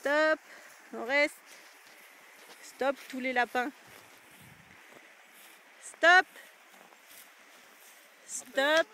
Stop. On reste. Stop tous les lapins. Stop. Stop.